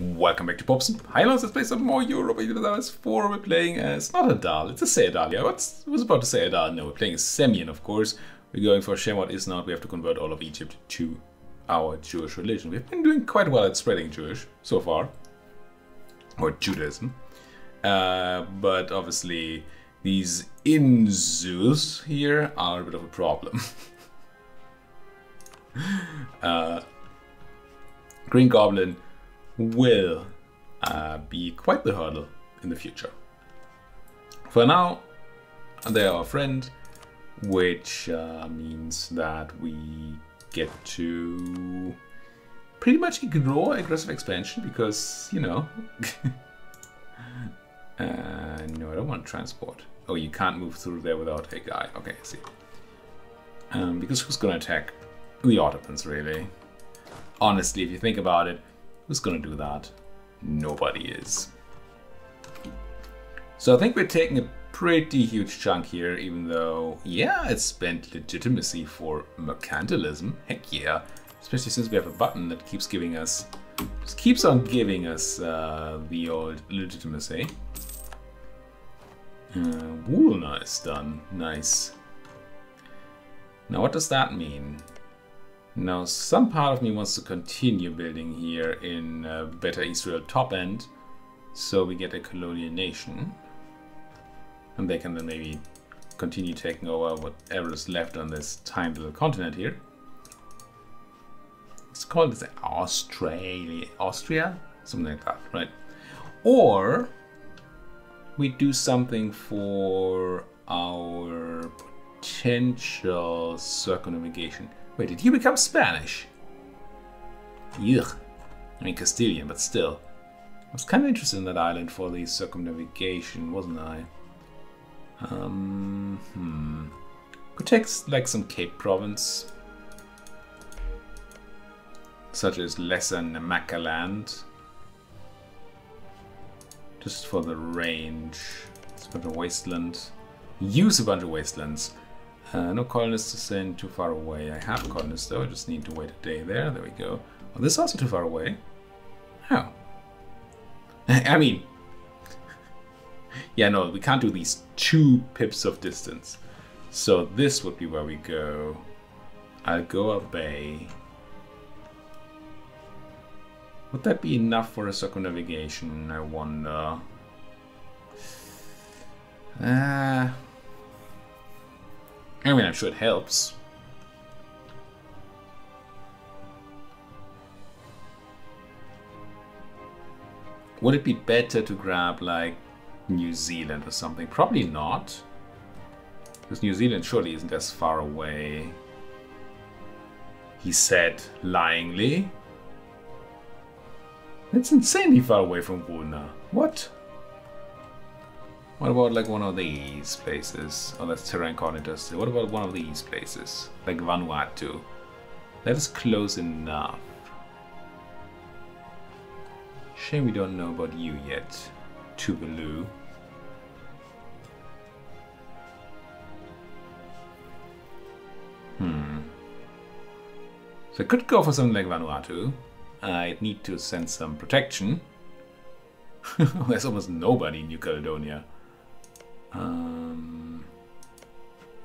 Welcome back to Popson. Hi, let's play some more Europe 4. We're playing as not a Dal, it's a Seydal. Yeah, what's, I was about to say a Dal. No, we're playing Semien, of course. We're going for Shemot is not. We have to convert all of Egypt to our Jewish religion. We've been doing quite well at spreading Jewish so far, or Judaism. Uh, but obviously, these Inzus here are a bit of a problem. uh, Green Goblin will uh, be quite the hurdle in the future. For now, they're our friend, which uh, means that we get to pretty much ignore aggressive expansion because, you know. uh, no, I don't want transport. Oh, you can't move through there without a guy. Okay, I see. Um, because who's going to attack? The Ottomans, really. Honestly, if you think about it, Who's gonna do that? Nobody is. So I think we're taking a pretty huge chunk here, even though, yeah, it's spent legitimacy for mercantilism. Heck yeah. Especially since we have a button that keeps giving us, just keeps on giving us uh, the old legitimacy. Uh, Woolna is done. Nice. Now what does that mean? Now, some part of me wants to continue building here in uh, Beta Israel top end, so we get a colonial nation. And they can then maybe continue taking over whatever is left on this tiny little continent here. It's called Australia, Austria? Something like that, right? Or we do something for our potential circumnavigation. Wait, did you become Spanish? Yuck. I mean Castilian, but still. I was kind of interested in that island for the circumnavigation, wasn't I? Um, hmm. Could take like some Cape Province. Such as Lesser Namaqualand. Just for the range. It's a bunch of wasteland. Use a bunch of wastelands. Uh, no colonists to send too far away. I have colonists though, I just need to wait a day there. There we go. Oh, this is also too far away. How? I mean, yeah, no, we can't do these two pips of distance. So this would be where we go. Algoa Bay. Would that be enough for a circumnavigation, I wonder? Ah. Uh, I mean, I'm sure it helps. Would it be better to grab, like, New Zealand or something? Probably not. Because New Zealand surely isn't as far away. He said, lyingly. It's insanely far away from Wuna. What? What about like one of these places? Oh, that's Terra Incognita. What about one of these places? Like Vanuatu. That is close enough. Shame we don't know about you yet, Tuvalu. Hmm. So I could go for something like Vanuatu. I'd need to send some protection. There's almost nobody in New Caledonia. Um,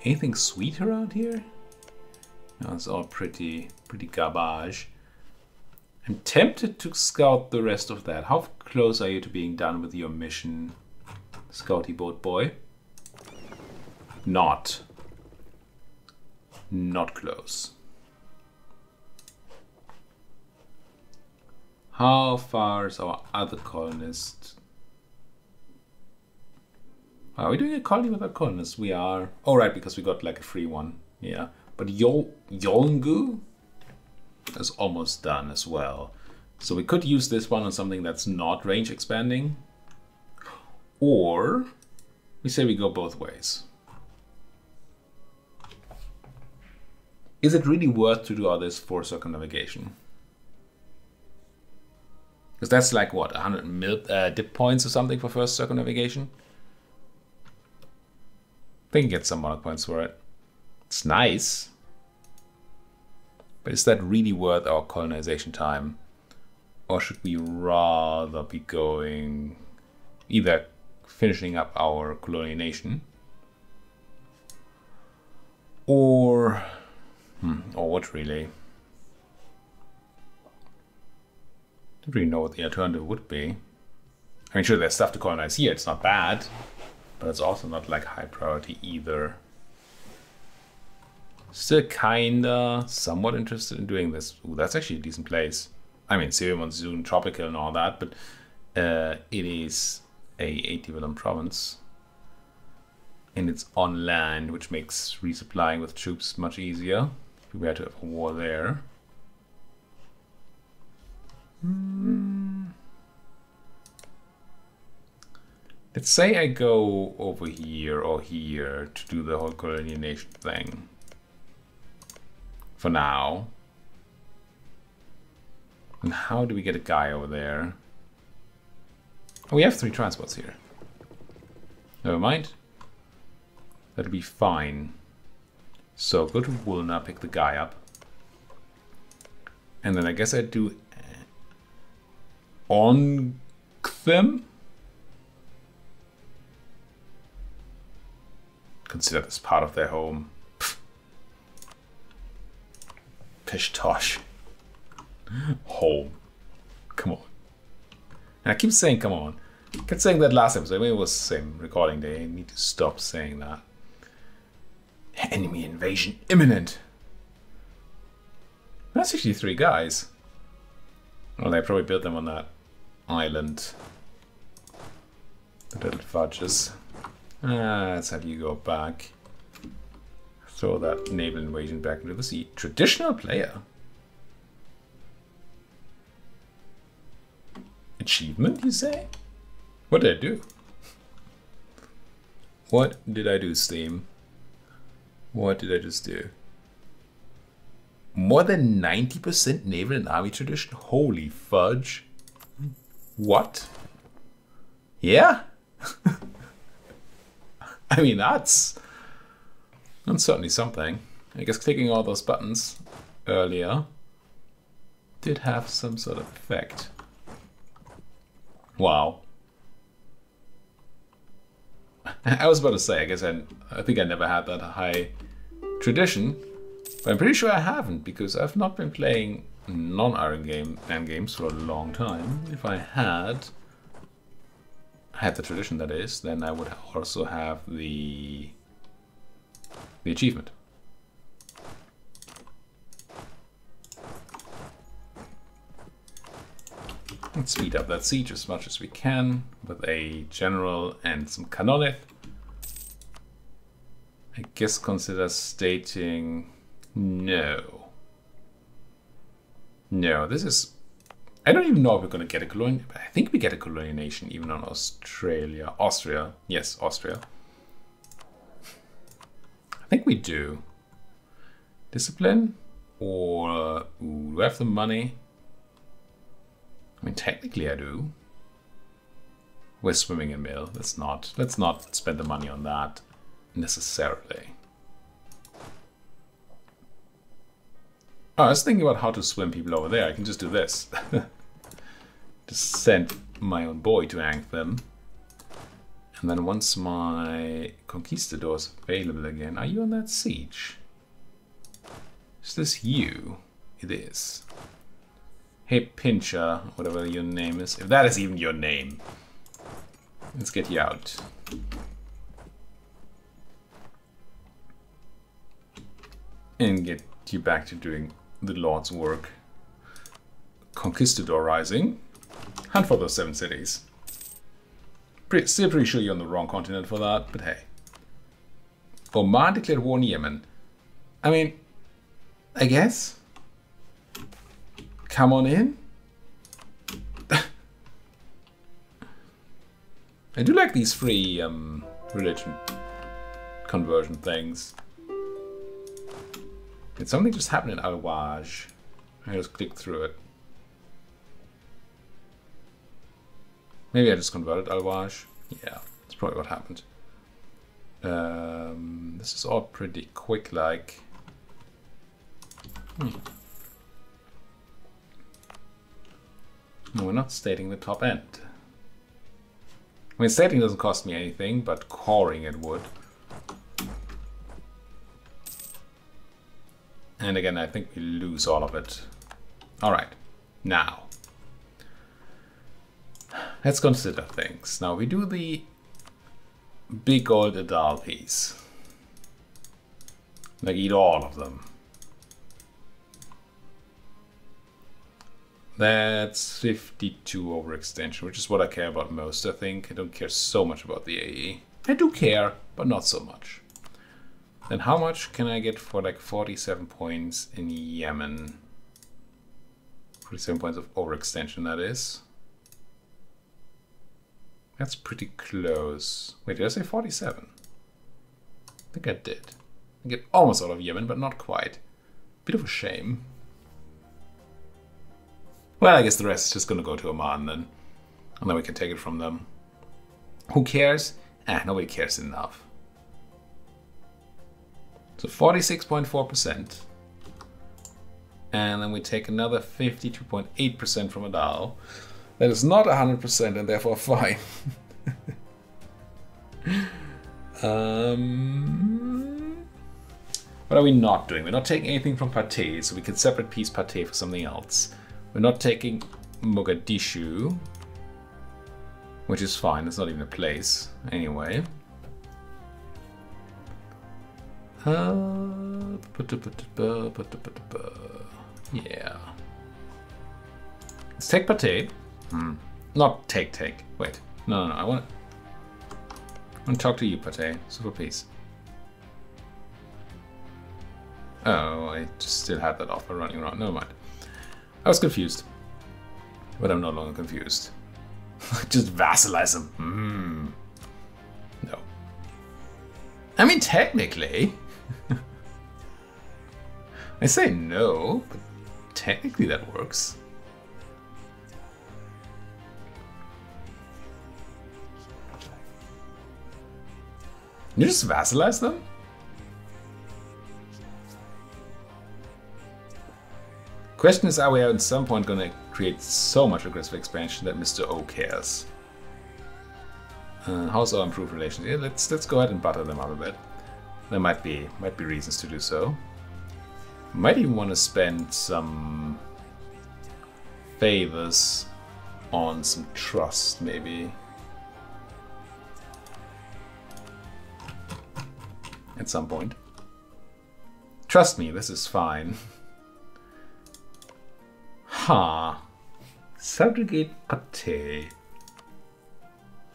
anything sweet around here? No, it's all pretty, pretty garbage. I'm tempted to scout the rest of that. How close are you to being done with your mission, Scouty Boat Boy? Not. Not close. How far is our other colonist are we doing a colony with our colonists? We are. Oh, right, because we got like a free one. Yeah. But Yol Yolngu is almost done as well. So we could use this one on something that's not range expanding. Or we say we go both ways. Is it really worth to do all this for circumnavigation? Because that's like what, 100 mil, uh, dip points or something for first circumnavigation? They can get some monarch points for it. It's nice. But is that really worth our colonization time? Or should we rather be going either finishing up our colonial nation or hmm, or what really? Don't really know what the alternative would be. I mean, sure, there's stuff to colonize here. It's not bad, but it's also not like high priority either. Still kinda somewhat interested in doing this. Ooh, that's actually a decent place. I mean, Severe Monsoon, tropical and all that, but uh, it is a 8 developed province. And it's on land, which makes resupplying with troops much easier. If we were to have a war there. Hmm. Let's say I go over here or here to do the whole colonial nation thing. For now. And how do we get a guy over there? Oh, we have three transports here. Never mind. That'll be fine. So go to Wulna, pick the guy up. And then I guess I do on them. Consider this part of their home. Pish tosh. Home. Come on. And I keep saying come on. I kept saying that last episode. I mean, it was the same recording day. I need to stop saying that. Enemy invasion imminent. That's actually three guys. Well, they probably built them on that island. The little fudges. Ah, let's have you go back. Throw that naval invasion back into the sea. Traditional player. Achievement, you say? What did I do? What did I do, Steam? What did I just do? More than 90% naval and army tradition? Holy fudge. What? Yeah? I mean, that's... That's certainly something. I guess clicking all those buttons earlier did have some sort of effect. Wow. I was about to say, I guess I, I think I never had that high tradition, but I'm pretty sure I haven't because I've not been playing non-Iron game and games for a long time. If I had had the tradition that is, then I would also have the the achievement. Let's speed up that siege as much as we can with a general and some canolith. I guess consider stating no. No, this is I don't even know if we're going to get a colonial. I think we get a colonial nation even on Australia. Austria. Yes, Austria. I think we do. Discipline? Or ooh, do I have the money? I mean, technically I do. We're swimming in mill. Let's not. Let's not spend the money on that necessarily. Oh, I was thinking about how to swim people over there. I can just do this. just send my own boy to ank them. And then once my conquistador is available again, are you on that siege? Is this you? It is. Hey Pincher, whatever your name is. If that is even your name. Let's get you out. And get you back to doing the Lord's work. Conquistador Rising. Hunt for those seven cities. Pretty, still pretty sure you're on the wrong continent for that, but hey. Oman declared war on Yemen. I mean, I guess. Come on in. I do like these free um, religion conversion things. Did something just happen in Al-Wajh? I just clicked through it. Maybe I just converted Al-Wajh. Yeah, that's probably what happened. Um, this is all pretty quick like. Hmm. No, we're not stating the top end. I mean, stating doesn't cost me anything, but coring it would. And again, I think we lose all of it. All right, now. Let's consider things. Now we do the big old Adal piece. Like eat all of them. That's 52 overextension, which is what I care about most, I think. I don't care so much about the AE. I do care, but not so much. Then how much can I get for like 47 points in Yemen? 47 points of overextension, that is. That's pretty close. Wait, did I say 47? I think I did. I get almost out of Yemen, but not quite. Bit of a shame. Well, I guess the rest is just gonna go to Oman then. And then we can take it from them. Who cares? Ah, nobody cares enough. So 46.4%. And then we take another 52.8% from Adal. That is not 100% and therefore fine. um, what are we not doing? We're not taking anything from Pate, so we can separate piece Pate for something else. We're not taking Mogadishu, which is fine. It's not even a place anyway. Uh, yeah. Let's take Pate. Hmm. Not take, take. Wait. No, no, no. I want I want to talk to you, Pate. Super peace. Oh, I just still had that offer running around. Never mind. I was confused. But I'm no longer confused. just vassalize him. Hmm. No. I mean, technically. I say no, but technically that works. You just vassalize them? Question is, are we at some point gonna create so much aggressive expansion that Mr. O cares? Uh, how's our improved relations? Yeah, let's let's go ahead and butter them up a bit. There might be might be reasons to do so. Might even want to spend some favors on some trust, maybe. at some point. Trust me, this is fine. Ha. Subjugate Pate.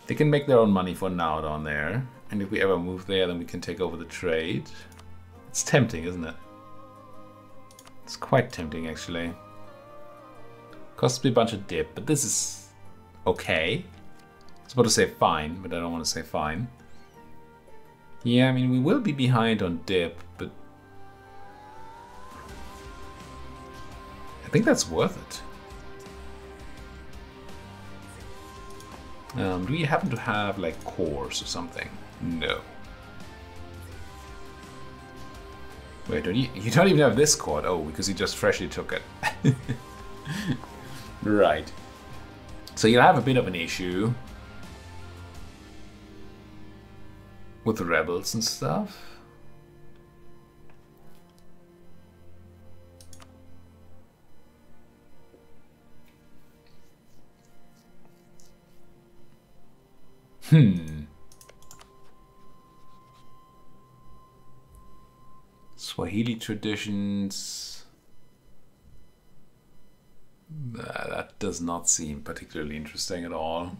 They can make their own money for now down there. And if we ever move there, then we can take over the trade. It's tempting, isn't it? It's quite tempting, actually. Costs me a bunch of dip, but this is okay. I was about to say fine, but I don't want to say fine. Yeah, I mean, we will be behind on dip, but... I think that's worth it. Um, do we happen to have, like, cores or something? No. Wait, don't you, you don't even have this cord? Oh, because you just freshly took it. right. So you'll have a bit of an issue with the rebels and stuff. Hmm. Swahili traditions. that does not seem particularly interesting at all.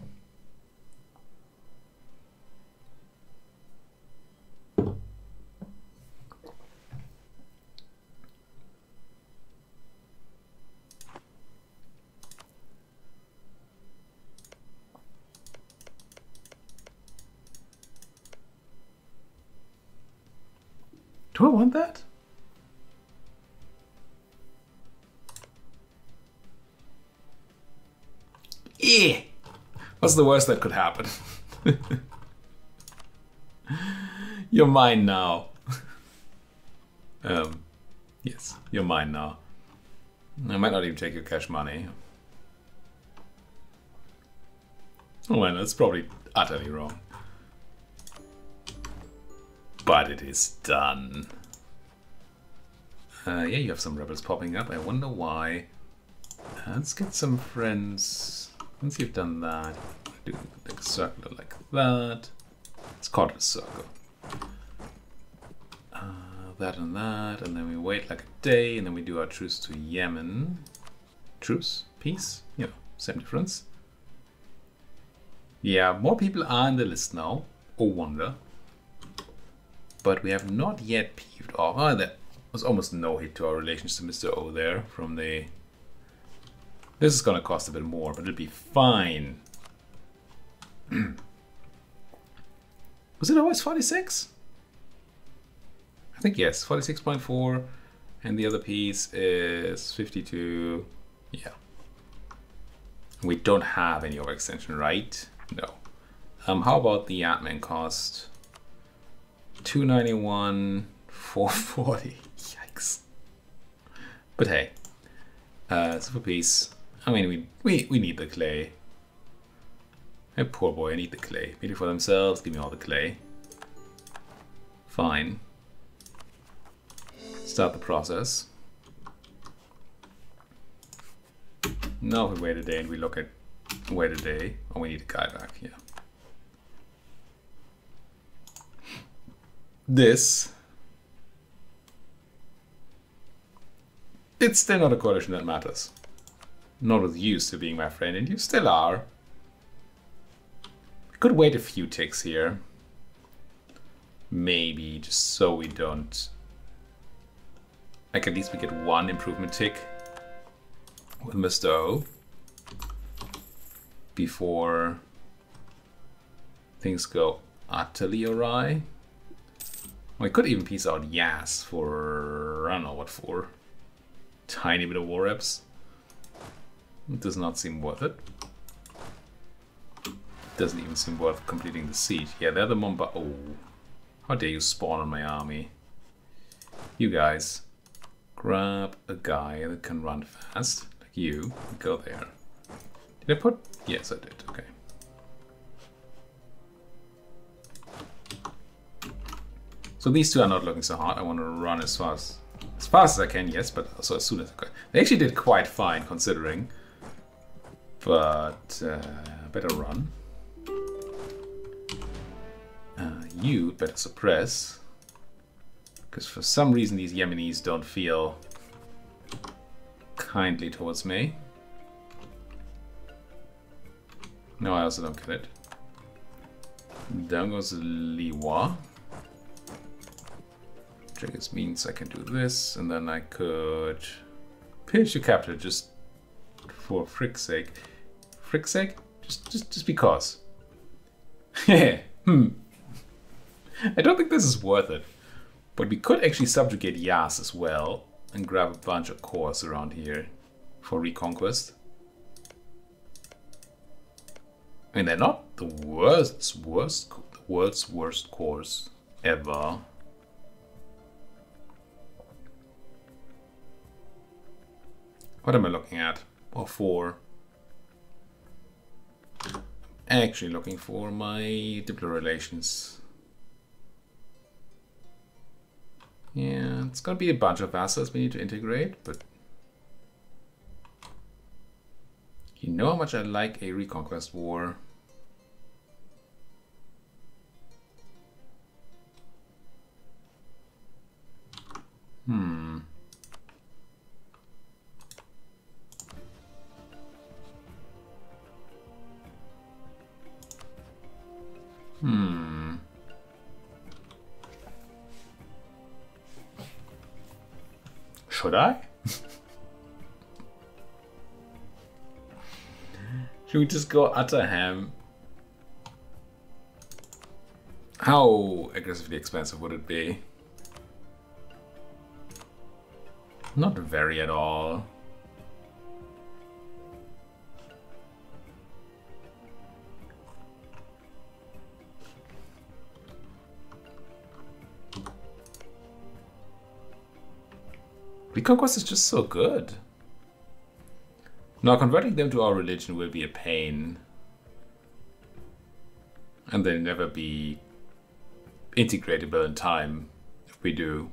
Do I want that? Yeah. What's the worst that could happen? you're mine now. um, yes, you're mine now. I might not even take your cash money. Oh man, that's probably utterly wrong. But it is done. Uh, yeah, you have some rebels popping up. I wonder why. Let's get some friends. Once you've done that, do a circle like that. Let's call it a circle. Uh, that and that, and then we wait like a day, and then we do our truce to Yemen. Truce? Peace? You know, same difference. Yeah, more people are in the list now. Oh wonder. But we have not yet peeved off. Oh, that was almost no hit to our relations to Mr. O there from the... This is gonna cost a bit more, but it'll be fine. was it always 46? I think yes, 46.4. And the other piece is 52. Yeah. We don't have any overextension, right? No. Um, how about the admin cost? 291, 440. Yikes. But hey, uh, silver piece. I mean, we, we, we need the clay. Hey, poor boy, I need the clay. Made it for themselves, give me all the clay. Fine. Start the process. Now we wait a day and we look at wait a day. Oh, we need a guy back, yeah. This. It's still not a coalition that matters. Not with you still being my friend, and you still are. Could wait a few ticks here. Maybe, just so we don't... Like, at least we get one improvement tick with Mr. O before things go utterly awry. We could even piece out Yas for, I don't know what for, tiny bit of war reps. It does not seem worth it. Doesn't even seem worth completing the siege. Yeah, they're the Mumba. Oh, how dare you spawn on my army. You guys, grab a guy that can run fast, like you, go there. Did I put? Yes, I did. Okay. So these two are not looking so hard. I want to run as fast as fast as I can, yes, but also as soon as I can. They actually did quite fine considering. But uh, better run. Uh, you better suppress. Because for some reason these Yemenis don't feel kindly towards me. No, I also don't get it. Down goes Liwa. Triggers means I can do this, and then I could pinch your capital just for frick's sake. Frick's sake? Just, just, just because. hmm. I don't think this is worth it. But we could actually subjugate Yas as well and grab a bunch of cores around here for reconquest. I mean, they're not the worst, worst, the world's worst cores ever. What am I looking at? Or for? Actually looking for my diplomatic relations. Yeah, it's gonna be a bunch of assets we need to integrate, but You know how much I like a Reconquest War. Should I? Should we just go utter ham? How aggressively expensive would it be? Not very at all. Reconquest is just so good. Now converting them to our religion will be a pain. And they'll never be integratable in time if we do.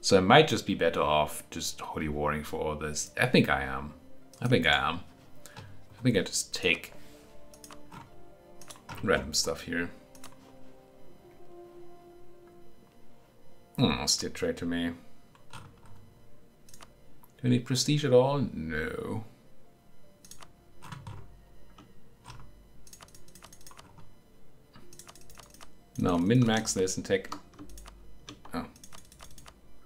So I might just be better off just holy warring for all this. I think I am. I think I am. I think I just take random stuff here. Hmm, still trade to me. Do I need prestige at all? No. Now min-max this and take Oh.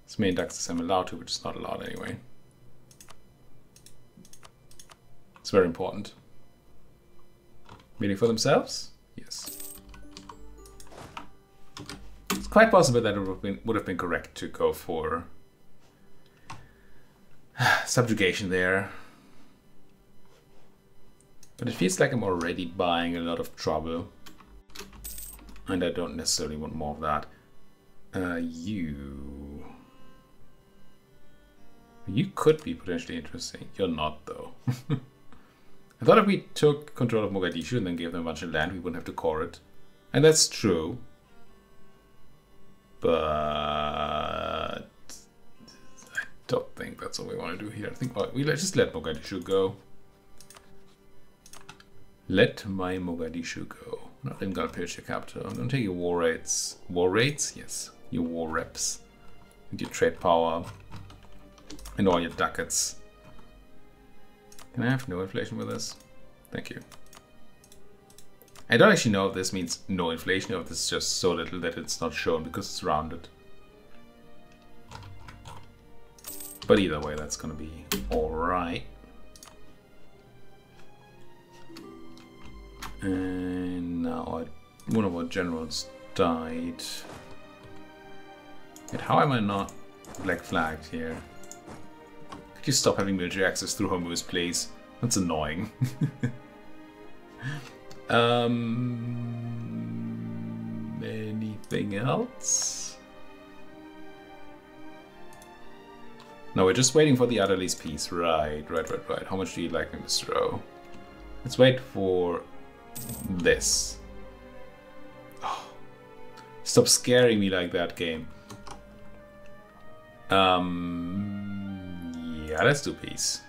as many ducks I'm allowed to, which is not allowed anyway. It's very important. Meaning for themselves? Yes. Quite possible that it would have been, would have been correct to go for subjugation there. But it feels like I'm already buying a lot of trouble. And I don't necessarily want more of that. Uh, you... You could be potentially interesting. You're not, though. I thought if we took control of Mogadishu and then gave them a bunch of land, we wouldn't have to core it. And that's true. But... I don't think that's what we want to do here. I think we just let Mogadishu go. Let my Mogadishu go. Not even gonna pitch your capital. I'm gonna take your war rates. War rates? Yes. Your war reps. And your trade power and all your ducats. Can I have no inflation with this? Thank you. I don't actually know if this means no inflation or if this is just so little that it's not shown because it's rounded. But either way, that's gonna be alright. And now I, one of our generals died. Yet how am I not black flagged here? Could you stop having military access through Hormuz, please? That's annoying. um, anything else? No, we're just waiting for the Adali's piece. Right, right, right, right. How much do you like Mr. O? Let's wait for this. Oh, stop scaring me like that game. Um, yeah, let's do peace.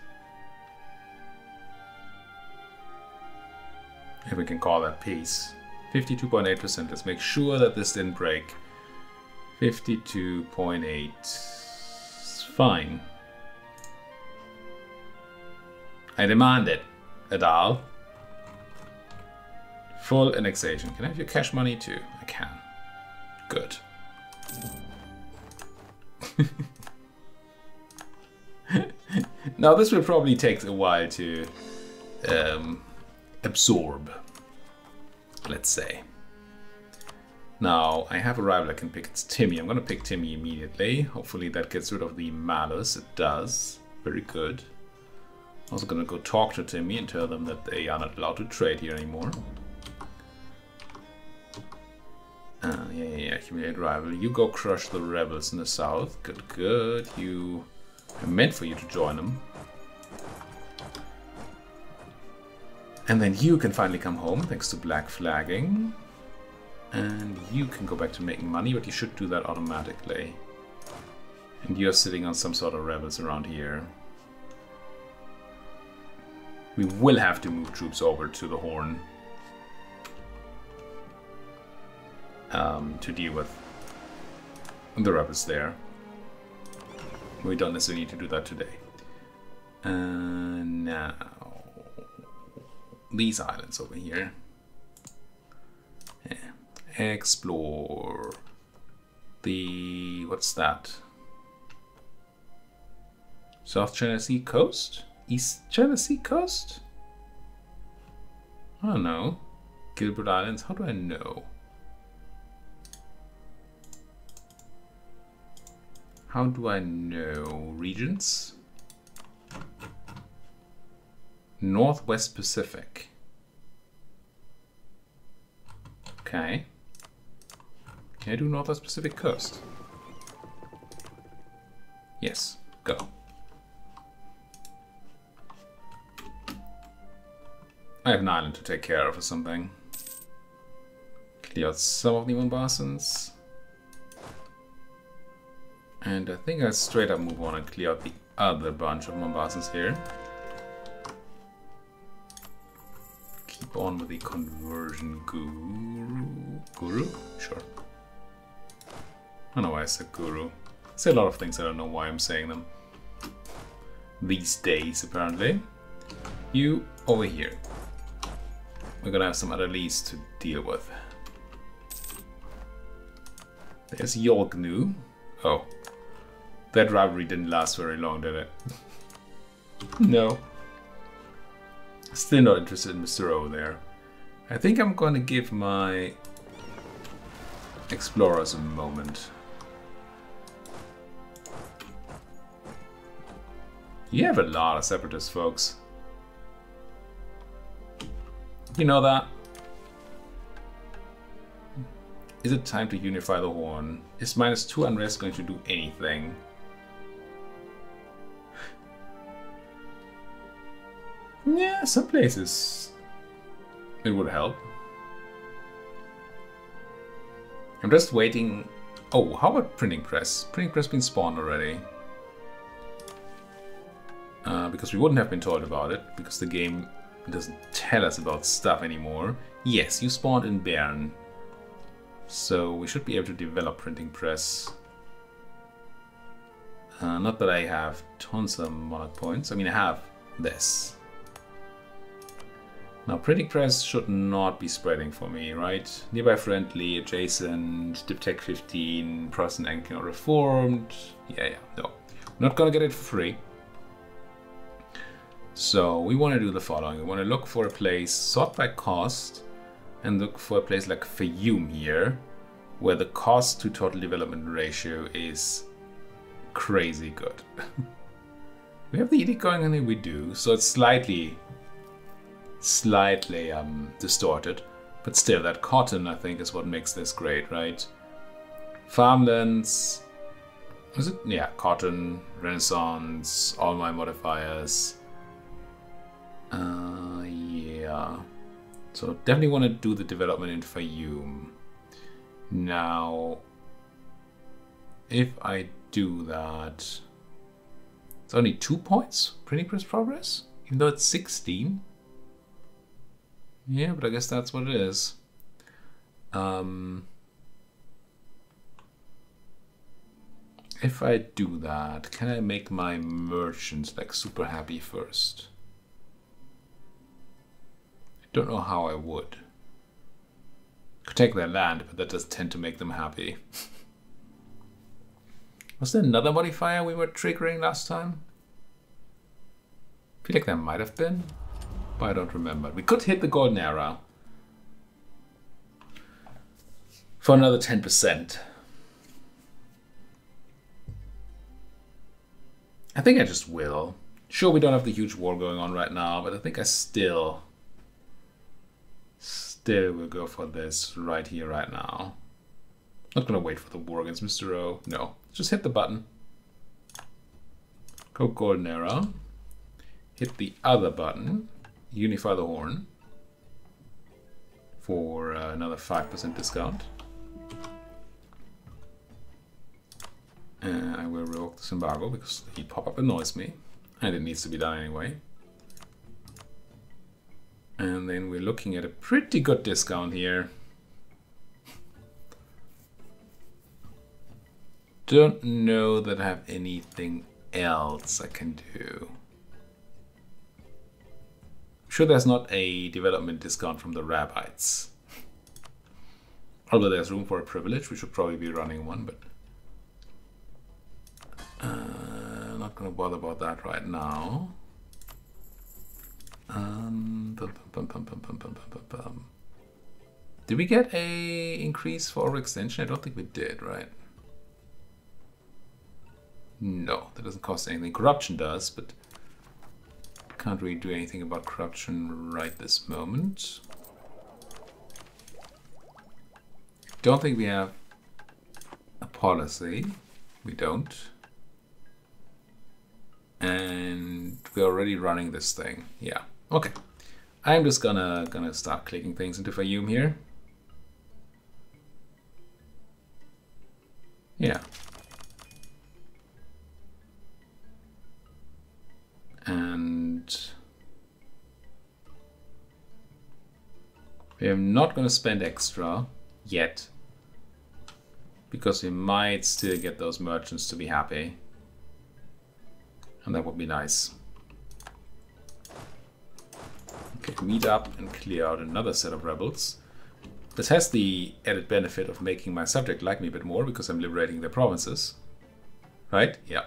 We can call that peace. 52.8%. Let's make sure that this didn't break. 52.8. Fine. I demand it, Adal. Full annexation. Can I have your cash money too? I can. Good. now this will probably take a while to um, absorb, let's say. Now, I have a rival I can pick. It's Timmy. I'm going to pick Timmy immediately. Hopefully that gets rid of the malice. It does. Very good. Also going to go talk to Timmy and tell them that they are not allowed to trade here anymore. Uh, yeah, yeah, yeah. Humiliate rival. You go crush the rebels in the south. Good, good. You I meant for you to join them. And then you can finally come home, thanks to black flagging. And you can go back to making money, but you should do that automatically. And you're sitting on some sort of rebels around here. We will have to move troops over to the Horn. Um, to deal with the rebels there. We don't necessarily need to do that today. Uh, now, these islands over here. Yeah. Explore the, what's that? South China Sea coast? East China Sea coast? I don't know. Gilbert Islands, how do I know? How do I know? Regions? Northwest Pacific. Okay. Can I do Northwest Pacific coast? Yes, go. I have an island to take care of or something. Clear out some of the Mombasans. And I think I straight up move on and clear out the other bunch of Mombasans here. On with the conversion guru. Guru? Sure. I don't know why I said guru. I say a lot of things, I don't know why I'm saying them. These days, apparently. You over here. We're gonna have some other leads to deal with. There's Yolngu. Oh. That rivalry didn't last very long, did it? no. Still not interested in Mr. O there. I think I'm gonna give my explorers a moment. You have a lot of separatists, folks. You know that? Is it time to unify the horn? Is minus two unrest going to do anything? Yeah, some places it would help. I'm just waiting. Oh, how about printing press? Printing press been spawned already. Uh, because we wouldn't have been told about it, because the game doesn't tell us about stuff anymore. Yes, you spawned in Bern. So we should be able to develop printing press. Uh, not that I have tons of monarch points. I mean, I have this. Now, printing press should not be spreading for me, right? Nearby friendly, adjacent, Diptech 15, Protestant Anglican Reformed. Yeah, yeah, no. Not gonna get it for free. So we want to do the following. We want to look for a place, sort by cost, and look for a place like Fayum here, where the cost to total development ratio is crazy good. we have the edict going on here, we do, so it's slightly, slightly um, distorted, but still that cotton I think is what makes this great, right? Farmlands, is it? Yeah, cotton, renaissance, all my modifiers, uh, yeah. So definitely want to do the development in Fayum. Now, if I do that, it's only two points printing press progress, even though it's 16. Yeah, but I guess that's what it is. Um, if I do that, can I make my merchants like super happy first? I Don't know how I would. Could take their land, but that does tend to make them happy. Was there another modifier we were triggering last time? I feel like there might have been, but I don't remember. We could hit the golden era for another 10%. I think I just will. Sure, we don't have the huge war going on right now, but I think I still Still, we'll go for this right here, right now. Not gonna wait for the war against Mr. O. No, just hit the button. Go golden arrow. Hit the other button. Unify the horn. For uh, another 5% discount. I will revoke this embargo because the pop-up annoys me. And it needs to be done anyway. And then we're looking at a pretty good discount here. Don't know that I have anything else I can do. Sure there's not a development discount from the Rabbites. Although there's room for a privilege, we should probably be running one, but... Uh, not gonna bother about that right now. Um, did we get a increase for our extension? I don't think we did, right? No, that doesn't cost anything. Corruption does, but can't really do anything about corruption right this moment. Don't think we have a policy. We don't. And we're already running this thing. Yeah. Okay. I'm just gonna gonna start clicking things into Fayum here. Yeah. And we are not going to spend extra yet because we might still get those merchants to be happy. And that would be nice. Okay, meet up and clear out another set of rebels. This has the added benefit of making my subject like me a bit more because I'm liberating their provinces. Right? Yeah.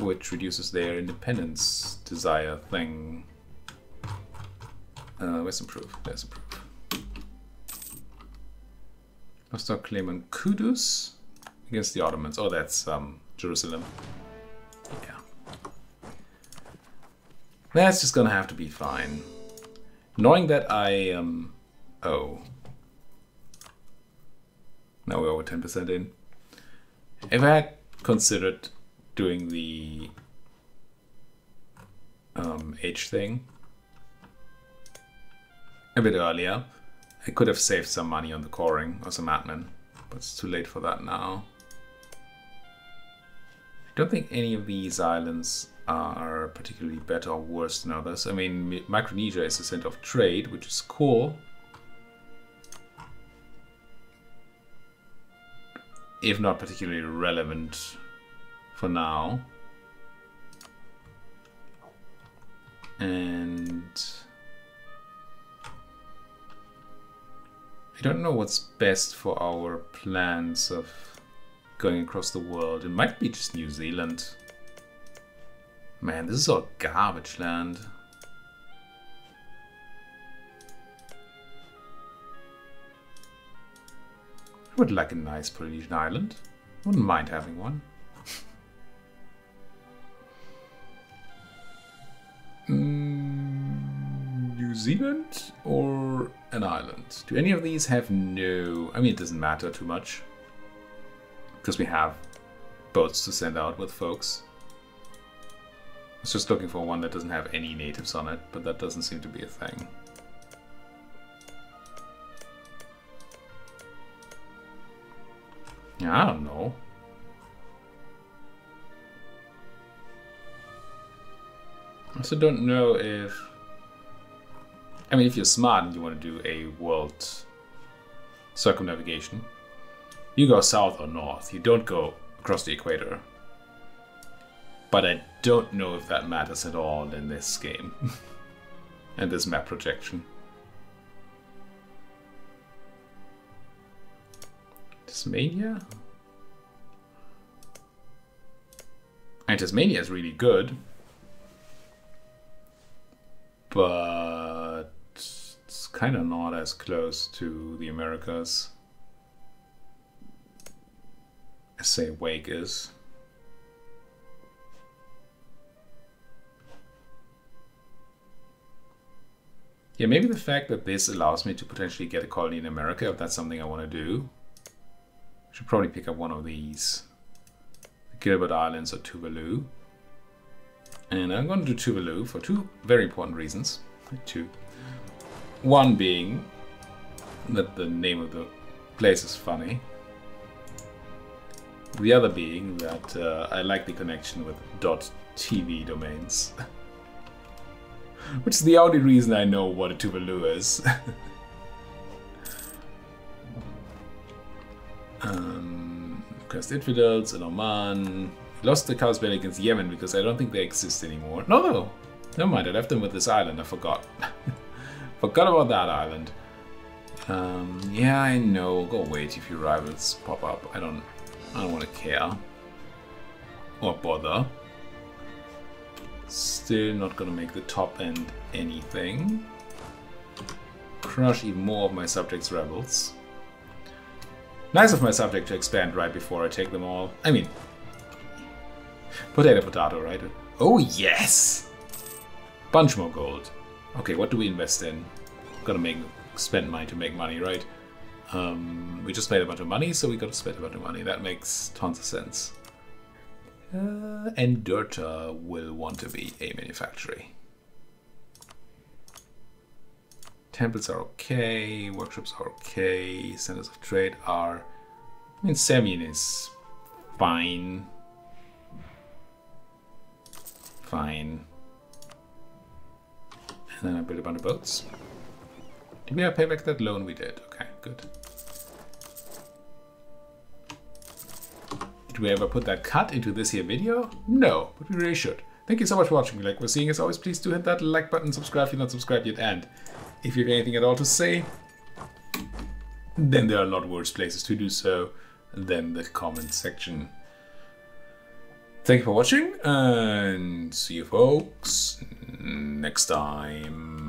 Which reduces their independence desire thing. Uh, where's improve? There's improve. Let's start claiming Kudus against the Ottomans. Oh, that's um, Jerusalem. Yeah. That's just gonna have to be fine. Knowing that I um oh now we're over 10% in. If I had considered doing the um, age thing a bit earlier, I could have saved some money on the coring or some admin, but it's too late for that now. I don't think any of these islands are particularly better or worse than others. I mean, Micronesia is a center of trade, which is cool, if not particularly relevant for now. And I don't know what's best for our plans of going across the world. It might be just New Zealand. Man, this is all garbage land. I would like a nice Polynesian island. Wouldn't mind having one. Mm, New Zealand or an island? Do any of these have no... I mean, it doesn't matter too much. Because we have boats to send out with folks. I was just looking for one that doesn't have any natives on it, but that doesn't seem to be a thing. Yeah, I don't know. Also don't know if... I mean, if you're smart and you want to do a world circumnavigation, you go south or north. You don't go across the equator. But I don't know if that matters at all in this game. and this map projection. Tasmania? And Tasmania is really good. But it's kind of not as close to the Americas as say Wake is. Yeah, maybe the fact that this allows me to potentially get a colony in America, if that's something I want to do, should probably pick up one of these. Gilbert Islands or Tuvalu. And I'm going to do Tuvalu for two very important reasons. Two. One being that the name of the place is funny. The other being that uh, I like the connection with .tv domains. Which is the only reason I know what a Tuvalu is. Um, Crest Infidels in Oman. Lost the casus belli against Yemen because I don't think they exist anymore. No, no. Never mind, I left them with this island. I forgot. forgot about that island. Um, yeah, I know. Go wait if your rivals pop up. I don't. I don't want to care or bother. Still not gonna make the top end anything. Crush even more of my subjects' rebels. Nice of my subject to expand right before I take them all. I mean, potato potato, right? Oh, yes! Bunch more gold. Okay, what do we invest in? Gotta make spend money to make money, right? Um, we just made a bunch of money, so we gotta spend a bunch of money. That makes tons of sense. Uh, and Dirta will want to be a manufactory. Temples are okay, workshops are okay, centers of trade are. I mean, Semien is fine. Fine. And then I built a bunch of boats. Did we pay back that loan? We did. Okay, good. Did we ever put that cut into this here video? No, but we really should. Thank you so much for watching. Like we're seeing as always, please do hit that like button, subscribe if you're not subscribed yet, and if you have anything at all to say, then there are a lot worse places to do so than the comment section. Thank you for watching, and see you folks next time.